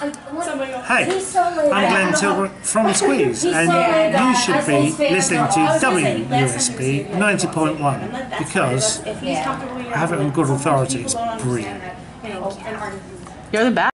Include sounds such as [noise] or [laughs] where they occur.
Hey, I'm Glenn Tilbrook from [laughs] Squeeze, and you should be listening to WUSB 90.1 because I have it on good authority. It's brilliant. You're the best.